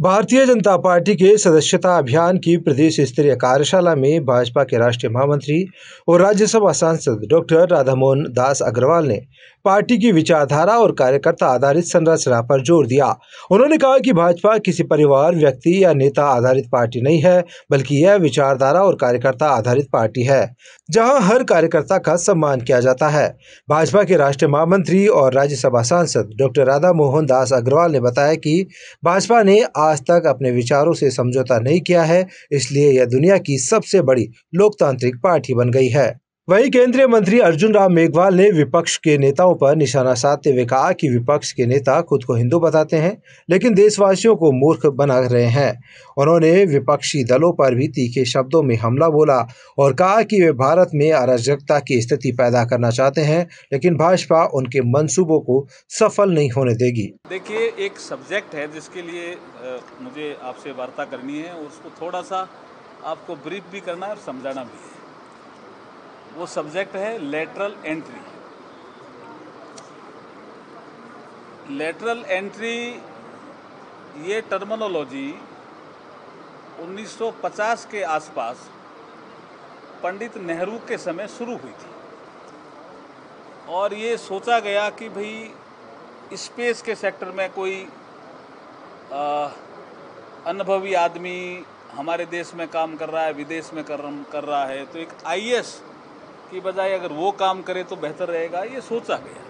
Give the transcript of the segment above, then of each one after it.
Bharatiya Janata party के सदस्यता अभियान की प्रदेश स्तरीय कार्यशाला में भाजपा के राष्ट्रीय महामंत्री और राज्यसभा सांसद डॉक्टर राधामोहन दास अग्रवाल ने पार्टी की विचारधारा और कार्यकर्ता आधारित संरचना पर ज़ोर दिया। उन्होंने कहा कि भाजपा किसी परिवार, व्यक्ति या नेता आधारित पार्टी नहीं है, बल्कि यह विचारधारा और कार्यकर्ता आधारित पार्टी है, जहाँ हर कार्यकर्ता का सम्मान किया जाता है। भाजपा के राष्ट्रीय महामंत्री और राज्यसभा सांसद डॉक्टर राधामोहन दास अग्रवाल ने बताया कि भाजपा ने आज तक अपने विचारों से समझौता नहीं किया है, इसलिए यह दुनिया की सबसे बड़ी लोकतांत्रिक पार्टी बन गई है। वहीं केंद्रीय मंत्री अर्जुन राम मेघवाल ने विपक्ष के नेताओं पर निशाना साधते हुए कहा कि विपक्ष के नेता खुद को हिंदू बताते हैं, लेकिन देशवासियों को मूर्ख बना रहे हैं। उन्होंने विपक्षी दलों पर भी तीखे शब्दों में हमला बोला और कहा कि वे भारत में अराजकता की स्थिति पैदा करना चाहते हैं, लेकिन भाजपा उनके मंसूबों को सफल नहीं होने देगी। देखिए, एक सब्जेक्ट है जिसके लिए मुझे आपसे वार्ता करनी है उसको थोड़ा सा आपको ब्रीफ भी करना है और समझाना भी है। वो सब्जेक्ट है लेटरल एंट्री लेटरल एंट्री ये टर्मिनोलॉजी 1950 के आसपास पंडित नेहरू के समय शुरू हुई थी। और ये सोचा गया कि भाई स्पेस के सेक्टर में कोई अनुभवी आदमी हमारे देश में काम कर रहा है, विदेश में कर कर रहा है तो एक आईएएस की बजाय अगर वो काम करे तो बेहतर रहेगा ये सोचा गया।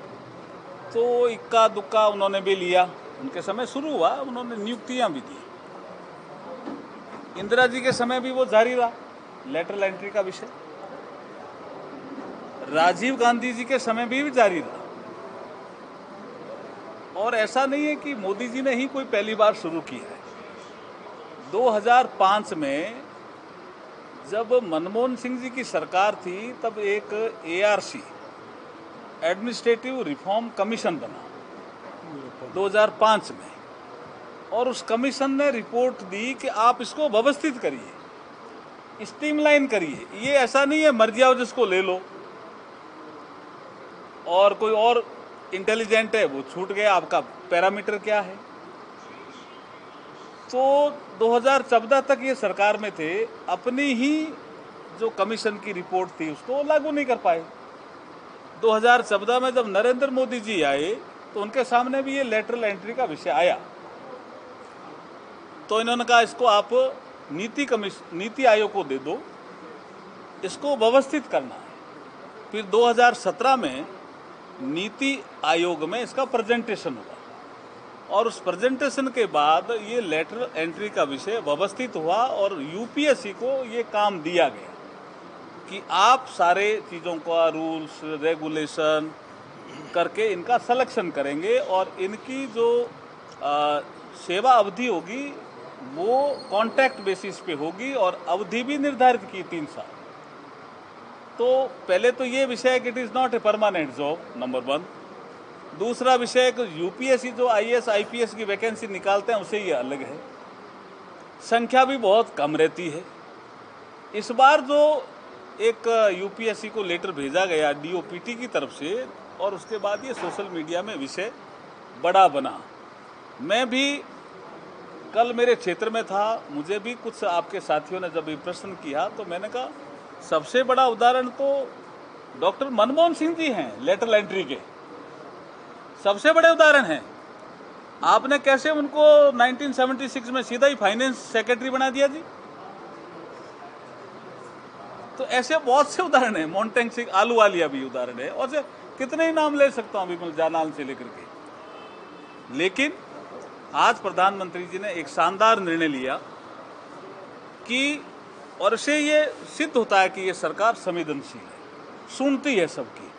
तो इक्का दुक्का उन्होंने भी लिया। उनके समय शुरू हुआ उन्होंने नियुक्तियाँ भी दी। इंदिरा जी के समय भी वो जारी रहा लेटरल एंट्री का विषय। राजीव गांधी जी के समय भी, भी जारी रहा। और ऐसा नहीं है कि मोदी जी ने ही कोई पहली बार शुरू किया है। 2005 में जब मनमोहन सिंह जी की सरकार थी, तब एक एआरसी एडमिनिस्ट्रेटिव रिफॉर्म कमीशन बना 2005 में। और उस कमीशन ने रिपोर्ट दी कि आप इसको व्यवस्थित करिए स्ट्रीमलाइन करिए। ये ऐसा नहीं है मर्ज़ी आओ जिसको ले लो। और कोई और इंटेलिजेंट है, वो छूट गया। आपका पैरामीटर क्या है? तो 2014 तक ये सरकार में थे, अपनी ही जो कमीशन की रिपोर्ट थी, उसको लागू नहीं कर पाए। 2014 में जब नरेंद्र मोदी जी आए तो उनके सामने भी ये लेटरल एंट्री का विषय आया। तो इन्होंने कहा, इसको आप नीति कमीशन नीति आयोग को दे दो, इसको व्यवस्थित करना है। फिर 2017 में नीति आयोग में इसका प्रेजेंटेशन हुआ और उस प्रेजेंटेशन के बाद ये लेटर एंट्री का विषय व्यवस्थित हुआ और यूपीएससी को ये काम दिया गया कि आप सारे चीज़ों का रूल्स रेगुलेशन करके इनका सिलेक्शन करेंगे और इनकी जो आ, सेवा अवधि होगी वो कॉन्ट्रैक्ट बेसिस पे होगी और अवधि भी निर्धारित की तीन साल। तो पहले तो ये विषय है कि it is not a permanent job number one दूसरा विषय यूपीएससी जो आईएएस आईपीएस की वैकेंसी निकालते हैं, उसे ये अलग है। संख्या भी बहुत कम रहती है। इस बार जो एक यूपीएससी को लेटर भेजा गया डीओपीटी की तरफ़ से, और उसके बाद ये सोशल मीडिया में विषय बड़ा बना। मैं भी कल मेरे क्षेत्र में था, मुझे भी कुछ आपके साथियों ने जब ये प्रश्न किया तो मैंने कहा, सबसे बड़ा उदाहरण तो डॉक्टर मनमोहन सिंह जी हैं लेटर एंट्री के। सबसे बड़े उदाहरण हैं। आपने कैसे उनको 1976 में सीधा ही फाइनेंस सेक्रेटरी बना दिया जी? तो ऐसे बहुत से उदाहरण हैं, मोन्टेंग सिंह, आलू वालिया भी उदाहरण है, और से कितने ही नाम ले सकता हूँ विमल जानाल से लेकर के। लेकिन आज प्रधानमंत्री जी ने एक शानदार निर्णय लिया कि, और इससे ये सिद्ध होता है कि ये सरकार संवेदनशील है, सुनती है सबकी।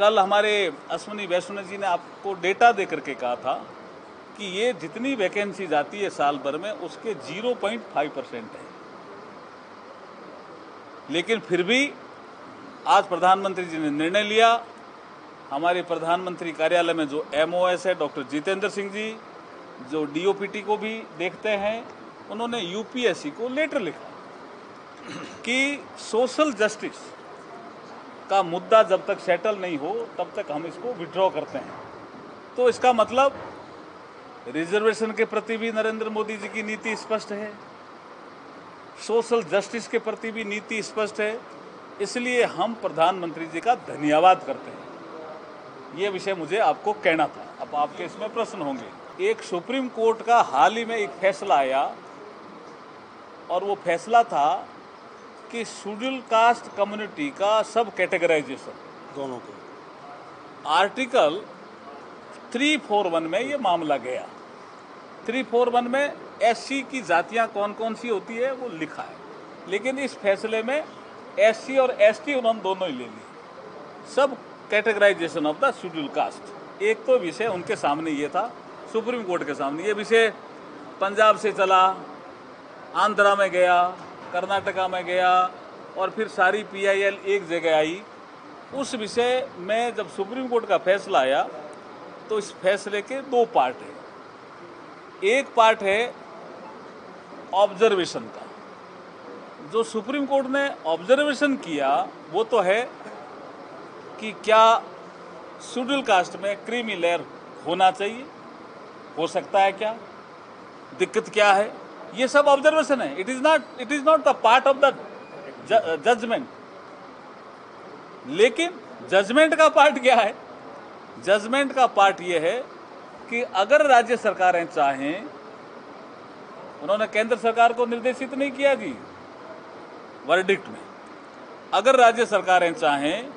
कल हमारे अश्विनी वैष्णव जी ने आपको डेटा दे करके कहा था कि ये जितनी वैकेंसी जाती है साल भर में, उसके 0.5 परसेंट है। लेकिन फिर भी आज प्रधानमंत्री जी ने निर्णय लिया। हमारे प्रधानमंत्री कार्यालय में जो एमओएस है, डॉक्टर जितेंद्र सिंह जी, जो डीओपीटी को भी देखते हैं, उन्होंने यूपीएससी को लेटर लिखा कि सोशल जस्टिस का मुद्दा जब तक सेटल नहीं हो, तब तक हम इसको विड्रॉ करते हैं। तो इसका मतलब रिजर्वेशन के प्रति भी नरेंद्र मोदी जी की नीति स्पष्ट है। सोशल जस्टिस के प्रति भी नीति स्पष्ट है। इसलिए हम प्रधानमंत्री जी का धन्यवाद करते हैं। ये विषय मुझे आपको कहना था। अब आपके इसमें प्रश्न होंगे। एक सुप्रीम कोर्ट का हाल ही में एक फैसला आया, और वो फैसला था कि शेड्यूल कास्ट कम्युनिटी का सब कैटेगराइजेशन। दोनों के। आर्टिकल थ्री फोर वन में ये मामला गया। थ्री फोर वन में एससी की जातियाँ कौन कौन सी होती है वो लिखा है। लेकिन इस फैसले में एससी और एसटी उन्होंने दोनों ही ले ली सब categorisation of the schedule caste. एक तो विषय उनके सामने ये था सुप्रीम कोर्ट के सामने। ये विषय पंजाब से चला आंध्रा में गया कर्नाटका में गया और फिर सारी पीआईएल एक जगह आई। उस विषय में जब सुप्रीम कोर्ट का फैसला आया तो इस फैसले के दो पार्ट हैं। एक पार्ट है ऑब्जर्वेशन का। जो सुप्रीम कोर्ट ने ऑब्जर्वेशन किया, वो तो है कि क्या शेड्यूल कास्ट में क्रीमी लेयर होना चाहिए? हो सकता है क्या? दिक्कत क्या है? ये सब ऑब्जर्वेशन है. It is not it is not the part of the judgement लेकिन जजमेंट का पार्ट क्या है? जजमेंट का पार्ट ये है कि अगर राज्य सरकारें चाहें, उन्होंने केंद्र सरकार को निर्देशित नहीं किया जी वर्डिक्ट में. अगर राज्य सरकारें चाहें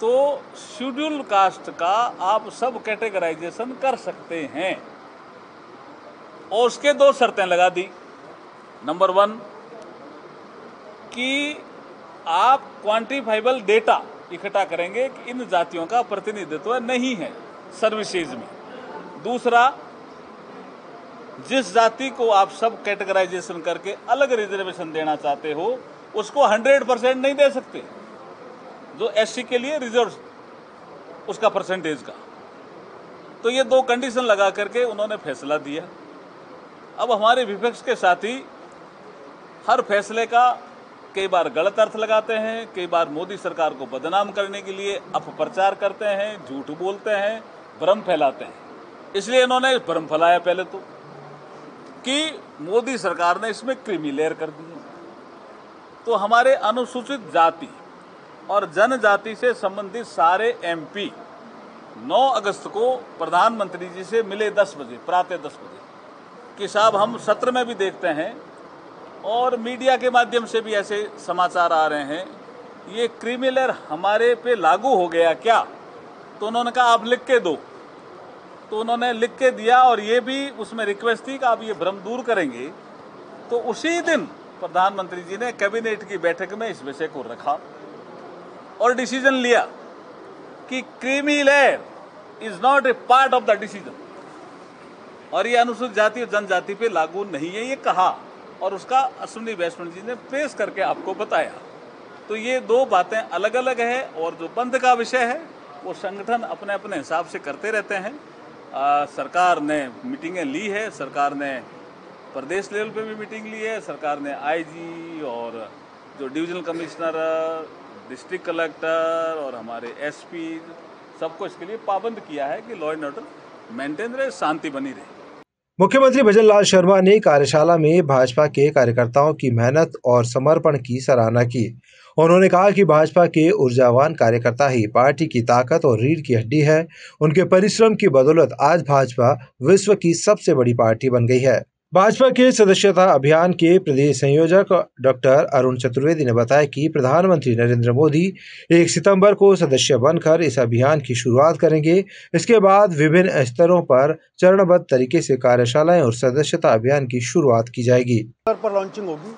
तो शेड्यूल कास्ट का आप सब कैटेगराइजेशन कर सकते हैं. और उसके दो शर्तें लगा दी। नंबर वन कि आप क्वांटिफाइबल डेटा इकट्ठा करेंगे कि इन जातियों का प्रतिनिधित्व नहीं है सर्विसेज़ में। दूसरा, जिस जाति को आप सब कैटेगराइजेशन करके अलग रिजर्वेशन देना चाहते हो, उसको 100 परसेंट नहीं दे सकते। जो एससी के लिए रिज़र्व उसका परसेंटेज का। तो ये दो कंडीशन लगा करके उन्होंने फैसला दिया। अब हमारे विपक्ष के साथी हर फैसले का कई बार गलत अर्थ लगाते हैं, कई बार मोदी सरकार को बदनाम करने के लिए अपप्रचार करते हैं, झूठ बोलते हैं, भ्रम फैलाते हैं। इसलिए इन्होंने भ्रम फैलाया पहले तो कि मोदी सरकार ने इसमें क्रीमी लेयर कर दी तो हमारे अनुसूचित जाति और जनजाति से संबंधित सारे एमपी 9 अगस्त को प्रधानमंत्री जी से मिले 10 बजे, प्रातः 10 बजे। कि साहब, हम सत्र में भी देखते हैं और मीडिया के माध्यम से भी ऐसे समाचार आ रहे हैं। ये क्रिमिनल हमारे पे लागू हो गया क्या? तो उन्होंने कहा, आप लिख के दो। तो उन्होंने लिख के दिया और ये भी उसमें रिक्वेस्ट थी कि आप ये भ्रम दूर करेंगे। तो उसी दिन प्रधानमंत्री जी ने कैबिनेट की बैठक में इस विषय को रखा और डिसीज़न लिया कि creamy layer is not a part of the decision. और ये अनुसूचित जाति और जनजाति पे लागू नहीं है ये कहा। और उसका अश्विनी वैष्णव जी ने पेश करके आपको बताया। तो ये दो बातें अलग अलग है और जो बंद का विषय है वो संगठन अपने अपने हिसाब से करते रहते हैं। आ, सरकार ने मीटिंगें ली है सरकार ने प्रदेश लेवल पे भी मीटिंग ली है सरकार ने आईजी और जो डिविजनल कमिश्नर डिस्ट्रिक्ट कलेक्टर और हमारे एसपी सबको इसके लिए पाबंद किया है कि लॉ एंड ऑर्डर मेंटेन रहे शांति बनी रहे। मुख्यमंत्री भजन लाल शर्मा ने कार्यशाला में भाजपा के कार्यकर्ताओं की मेहनत और समर्पण की सराहना की। उन्होंने कहा कि भाजपा के ऊर्जावान कार्यकर्ता ही पार्टी की ताकत और रीढ़ की हड्डी है। उनके परिश्रम की बदौलत आज भाजपा विश्व की सबसे बड़ी पार्टी बन गई है। भाजपा के सदस्यता अभियान के प्रदेश संयोजक डॉक्टर अरुण चतुर्वेदी ने बताया कि प्रधानमंत्री नरेंद्र मोदी एक सितंबर को सदस्य बनकर इस अभियान की शुरुआत करेंगे। इसके बाद विभिन्न स्तरों पर चरणबद्ध तरीके से कार्यशालाएँ और सदस्यता अभियान की शुरुआत की जाएगी। पर लॉन्चिंग होगी।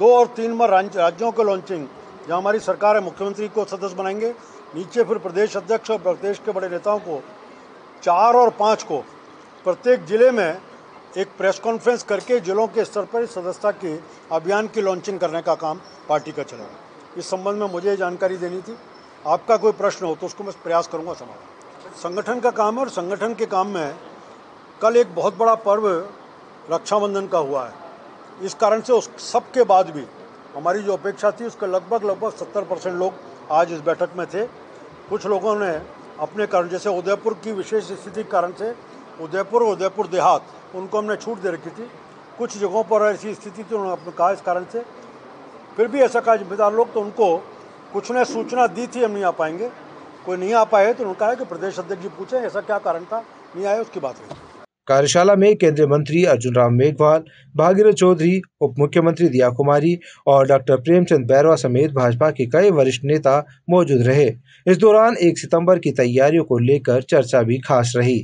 दो और तीन बार राज्यों की लॉन्चिंग जहाँ हमारी सरकार है, मुख्यमंत्री को सदस्य बनाएँगे। नीचे फिर प्रदेश अध्यक्ष और प्रदेश के बड़े नेताओं को, चार और पाँच को। प्रत्येक ज़िले में एक प्रेस कॉन्फ्रेंस करके जिलों के स्तर पर सदस्यता के अभियान की लॉन्चिंग करने का काम पार्टी का चलेगा इस संबंध में मुझे जानकारी देनी थी। आपका कोई प्रश्न हो तो उसको मैं प्रयास करूँगा समाधान। संगठन का काम है और संगठन के काम में कल एक बहुत बड़ा पर्व रक्षाबंधन का हुआ है। इस कारण से उस सब के बाद भी हमारी जो अपेक्षा थी उसके लगभग लगभग सत्तर परसेंट लोग आज इस बैठक में थे। कुछ लोगों ने अपने कारण, जैसे उदयपुर की विशेष स्थिति के कारण से उदयपुर उदयपुर देहात उनको हमने छूट दे रखी थी। कुछ जगहों पर ऐसी स्थिति थी, उन्होंने अपने कहा इस कारण से। फिर भी ऐसा कहा, जिम्मेदार लोग तो उनको कुछ ने सूचना दी थी, हम नहीं आ पाएँगे। कोई नहीं आ पाए तो उन्होंने कहा कि प्रदेश अध्यक्ष जी पूछें, ऐसा क्या कारण था? नहीं आए, उसकी बात हुई कार्यशाला में केंद्रीय मंत्री अर्जुन राम मेघवाल, भागीरथ चौधरी, उप मुख्यमंत्री दिया कुमारी और डॉक्टर प्रेमचंद बैरवा समेत भाजपा के कई वरिष्ठ नेता मौजूद रहे। इस दौरान एक सितंबर की तैयारियों को लेकर चर्चा भी खास रही।